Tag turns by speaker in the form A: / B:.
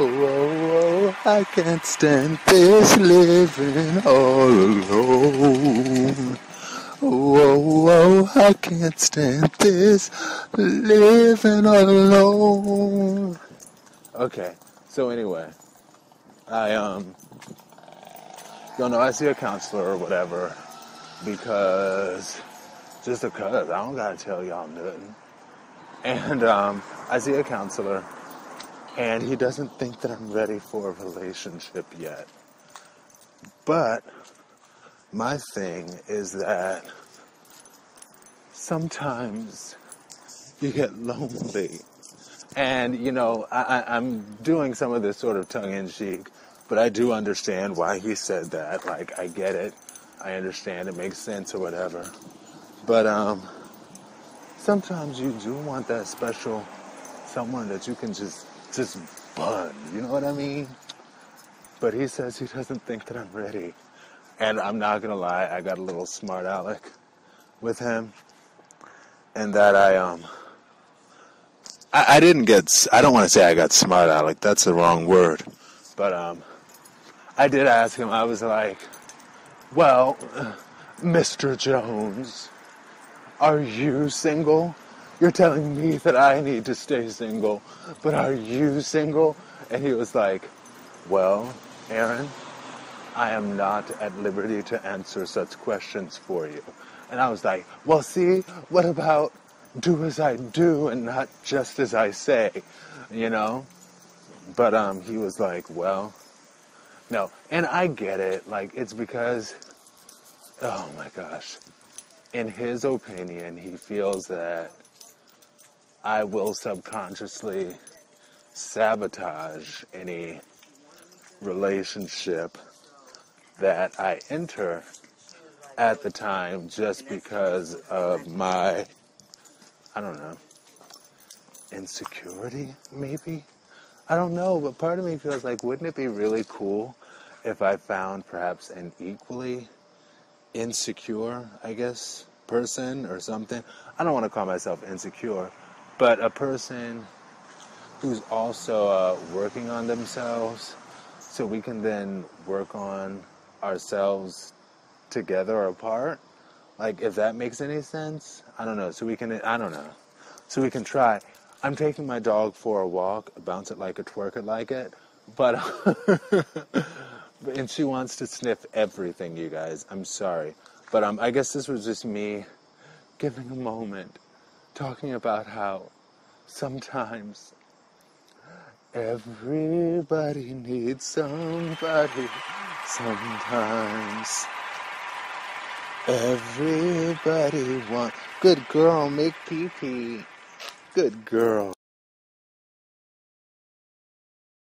A: oh, I can't stand this living all alone. Oh, oh, I can't stand this living all alone. Okay, so anyway, I, um, don't know, I see a counselor or whatever because, just because, I don't gotta tell y'all nothing. And, um, I see a counselor and he doesn't think that I'm ready for a relationship yet. But my thing is that sometimes you get lonely. And, you know, I, am doing some of this sort of tongue in cheek, but I do understand why he said that. Like, I get it. I understand. It makes sense or whatever. But, um, sometimes you do want that special someone that you can just just bun. You know what I mean? But he says he doesn't think that I'm ready. And I'm not gonna lie, I got a little smart aleck with him. And that I um I, I didn't get I don't want to say I got smart aleck, that's the wrong word. But um I did ask him, I was like, Well, Mr. Jones, are you single? You're telling me that I need to stay single, but are you single? And he was like, Well, Aaron, I am not at liberty to answer such questions for you. And I was like, Well, see, what about do as I do and not just as I say? You know? But um, he was like, Well, no. And I get it. Like, it's because, oh my gosh. In his opinion, he feels that I will subconsciously sabotage any relationship that I enter at the time just because of my, I don't know, insecurity, maybe? I don't know, but part of me feels like, wouldn't it be really cool if I found perhaps an equally insecure, I guess, person or something? I don't want to call myself insecure, but a person who's also uh, working on themselves so we can then work on ourselves together or apart like if that makes any sense i don't know. So we can i don't know. So we can try. I'm taking my dog for a walk bounce it like a twerk it like it but and she wants to sniff everything you guys. I'm sorry. But um, i guess this was just me giving a moment talking about how sometimes everybody needs somebody. Sometimes everybody wants. Good girl, make pee pee. Good girl.